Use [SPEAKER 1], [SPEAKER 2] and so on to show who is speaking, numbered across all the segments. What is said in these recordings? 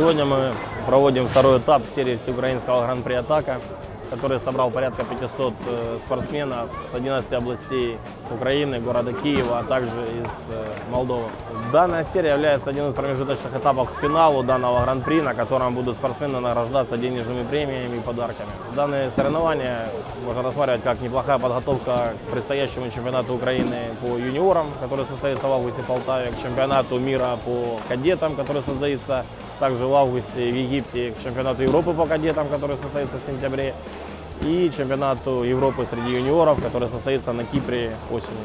[SPEAKER 1] Сегодня мы проводим второй этап серии всеукраинского гран-при «Атака», который собрал порядка 500 э, спортсменов с 11 областей Украины, города Киева, а также из э, Молдовы. Данная серия является одним из промежуточных этапов к финалу данного гран-при, на котором будут спортсмены награждаться денежными премиями и подарками. Данные соревнования можно рассматривать как неплохая подготовка к предстоящему чемпионату Украины по юниорам, который состоится в августе в Полтаве, к чемпионату мира по кадетам, который состоится также в августе в Египте, к чемпионату Европы по кадетам, который состоится в сентябре, и чемпионату Европы среди юниоров, который состоится на Кипре осенью.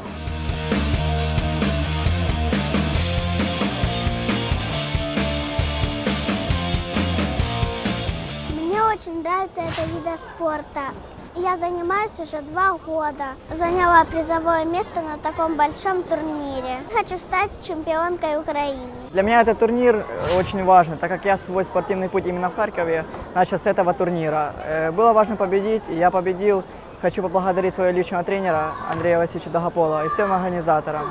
[SPEAKER 2] Мне очень нравится это вид спорта. Я занимаюсь уже два года. Заняла призовое место на таком большом турнире. Хочу стать чемпионкой Украины.
[SPEAKER 3] Для меня этот турнир очень важен, так как я свой спортивный путь именно в Харькове начал с этого турнира. Э, Было важно победить, и я победил. Хочу поблагодарить своего личного тренера Андрея Васильевича Дагопола и всем организаторам.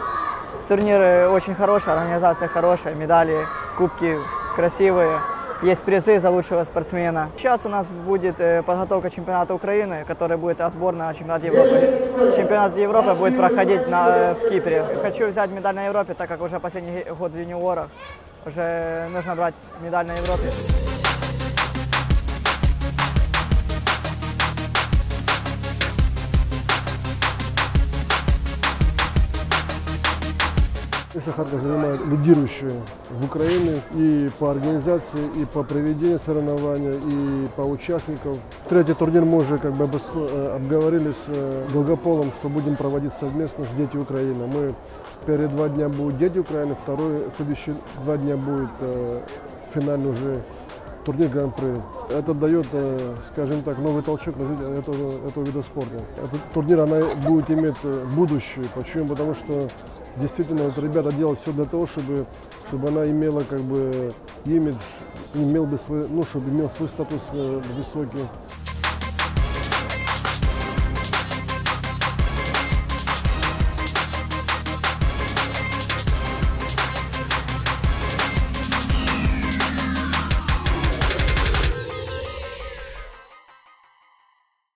[SPEAKER 3] Турнир э, очень хороший, организация хорошая, медали, кубки красивые. Есть призы за лучшего спортсмена. Сейчас у нас будет э, подготовка чемпионата Украины, который будет отбор на чемпионат Европы. Чемпионат Европы будет проходить на, э, в Кипре. Хочу взять медаль на Европе, так как уже последний год в юниорах. Уже нужно брать медаль на Европе.
[SPEAKER 4] Харьков занимает лидирующую в Украине и по организации, и по проведению соревнования, и по участникам. Третий турнир мы уже как бы э, обговорили с э, Долгополом, что будем проводить совместно с Дети Украины. Мы первые два дня будут Дети Украины, второй, следующие два дня будет э, финальный уже турнир Гран-при. Это дает, э, скажем так, новый толчок развития этого, этого вида спорта. Этот турнир она будет иметь э, будущее. Почему? Потому что действительно вот ребята делают все для того, чтобы, чтобы она имела как бы имидж, имел бы свой, ну, чтобы имел свой статус э, высокий.